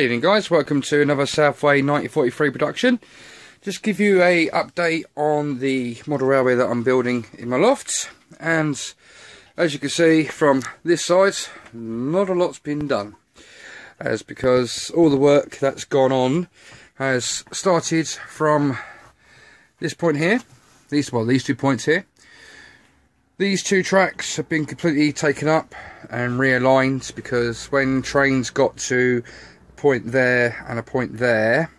Evening guys, welcome to another Southway 1943 production. Just give you a update on the model railway that I'm building in my loft and as you can see from this side not a lot's been done as because all the work that's gone on has started from this point here, these well these two points here. These two tracks have been completely taken up and realigned because when trains got to point there and a point there.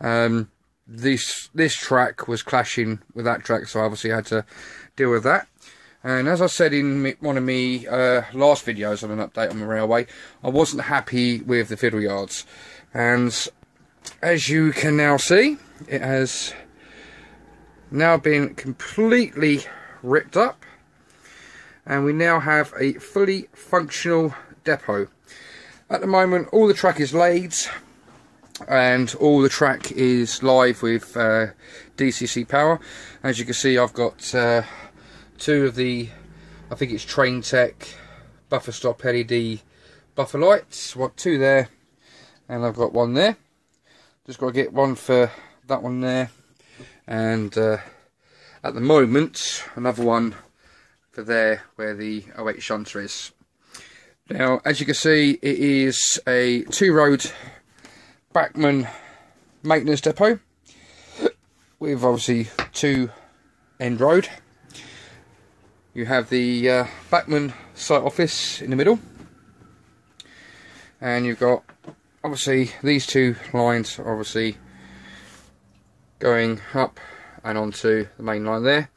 Um, this this track was clashing with that track, so I obviously had to deal with that. And as I said in one of my uh, last videos on an update on the railway, I wasn't happy with the fiddle yards. And as you can now see, it has now been completely ripped up. And we now have a fully functional depot. At the moment, all the track is laid and all the track is live with uh, DCC power. As you can see, I've got uh, two of the, I think it's Train Tech buffer stop LED buffer lights. What two there, and I've got one there. Just got to get one for that one there, and uh, at the moment, another one for there where the 08 shunter is. Now, as you can see, it is a two-road Bachmann maintenance depot with obviously two end road. You have the uh, Bachmann site office in the middle, and you've got obviously these two lines obviously going up and onto the main line there.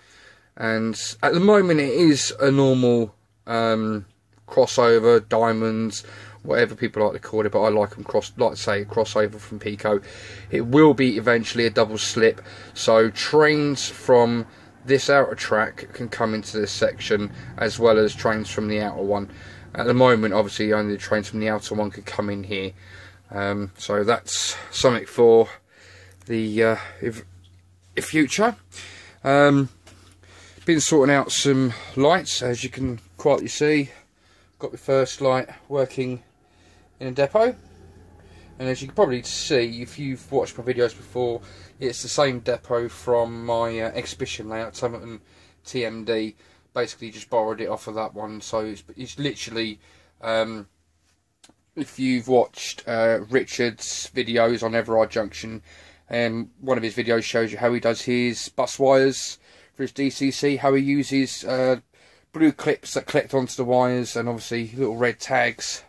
And at the moment, it is a normal um, crossover, diamonds, whatever people like to call it, but I like them cross, like to say, crossover from Peco. It will be eventually a double slip, so trains from this outer track can come into this section as well as trains from the outer one. At the moment, obviously, only the trains from the outer one could come in here. Um, so that's something for the uh, if, future. Um, been sorting out some lights, as you can quietly see got the first light working in a depot. And as you can probably see if you've watched my videos before it's the same depot from my uh, exhibition layout. Somerton TMD basically just borrowed it off of that one. So it's, it's literally um, if you've watched uh, Richard's videos on Everard Junction and um, one of his videos shows you how he does his bus wires for his DCC how he uses uh, blue clips that collect onto the wires and obviously little red tags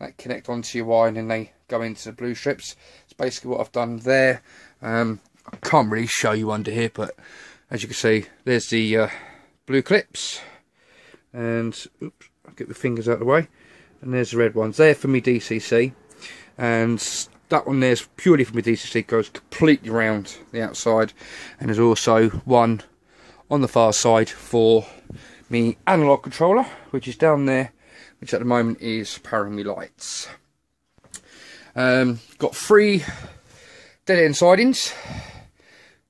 that connect onto your wire and then they go into the blue strips. It's basically what I've done there. Um, I can't really show you under here but as you can see there's the uh, blue clips and oops, I'll get the fingers out of the way and there's the red ones. There for me DCC and that one there's purely for my DCC goes completely around the outside and there's also one on the far side for me analog controller, which is down there, which at the moment is powering me lights. Um, got three dead end sidings,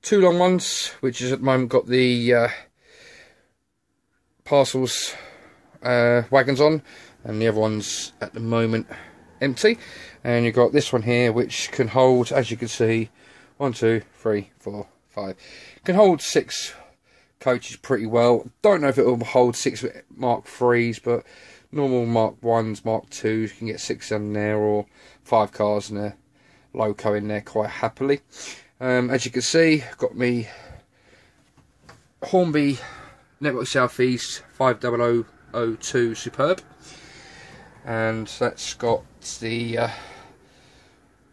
two long ones, which is at the moment got the uh, parcels uh, wagons on, and the other one's at the moment empty. And you've got this one here, which can hold, as you can see, one, two, three, four, five, can hold six coaches pretty well. Don't know if it will hold six Mark threes, but normal Mark ones, Mark twos you can get six in there, or five cars and a loco in there quite happily. Um, as you can see, got me Hornby Network Southeast 50002 Superb, and that's got the uh,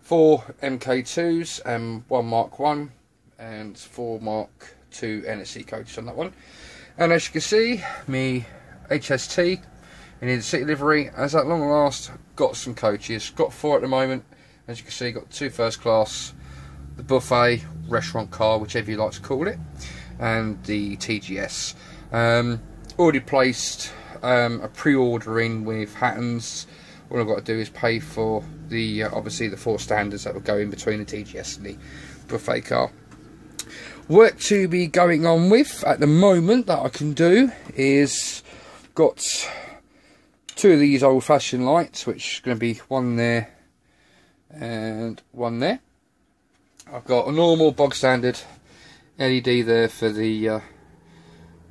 four MK2s and one Mark one and four Mark two NSE coaches on that one. And as you can see, me HST InterCity livery has at long last got some coaches. Got four at the moment. As you can see, got two first class, the buffet, restaurant car, whichever you like to call it, and the TGS. Um, already placed um, a pre-order in with Hattons. All I've got to do is pay for the uh, obviously the four standards that will go in between the TGS and the buffet car. Work to be going on with at the moment that I can do is got two of these old-fashioned lights, which is going to be one there and one there. I've got a normal bog standard LED there for the uh,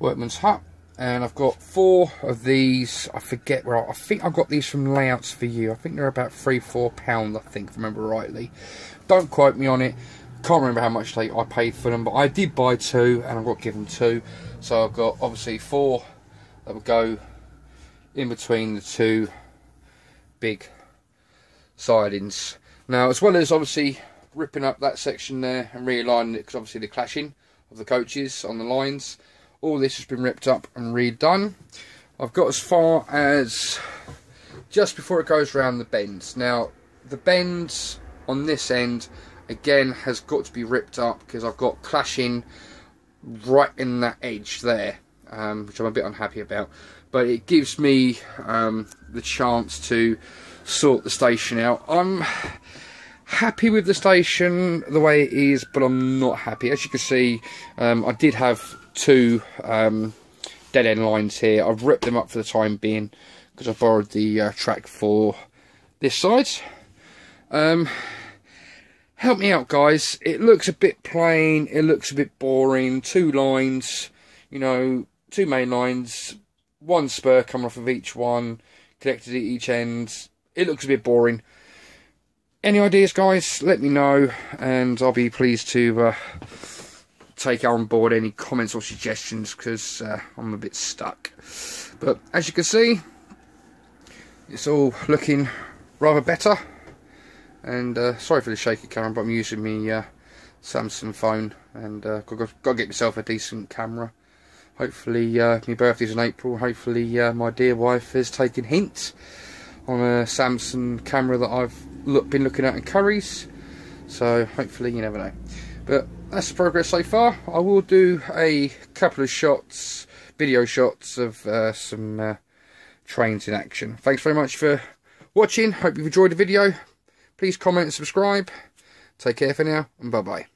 workman's hut and I've got four of these. I forget where I, I think I got these from layouts for you. I think they're about three four pound I think if I remember rightly. Don't quote me on it can't remember how much I paid for them but I did buy two and I got given two so I've got obviously four that will go in between the two big sidings now as well as obviously ripping up that section there and realigning it because obviously the clashing of the coaches on the lines all this has been ripped up and redone. I've got as far as just before it goes around the bends. Now, the bends on this end, again, has got to be ripped up because I've got clashing right in that edge there, um, which I'm a bit unhappy about. But it gives me um, the chance to sort the station out. I'm happy with the station the way it is, but I'm not happy. As you can see, um, I did have two um, dead end lines here. I've ripped them up for the time being because I borrowed the uh, track for this side. Help me out, guys. It looks a bit plain. It looks a bit boring. Two lines, you know, two main lines, one spur coming off of each one, connected at each end. It looks a bit boring. Any ideas, guys? Let me know, and I'll be pleased to uh, take on board any comments or suggestions because uh, I'm a bit stuck. But as you can see, it's all looking rather better. And uh, sorry for the shaky camera, but I'm using my uh, Samsung phone and uh, got, got to get myself a decent camera. Hopefully, uh, my birthday's in April. Hopefully, uh, my dear wife has taken hints on a Samsung camera that I've look, been looking at in Curry's. So hopefully, you never know. But that's the progress so far. I will do a couple of shots, video shots of uh, some uh, trains in action. Thanks very much for watching. Hope you've enjoyed the video. Please comment and subscribe. Take care for now, and bye-bye.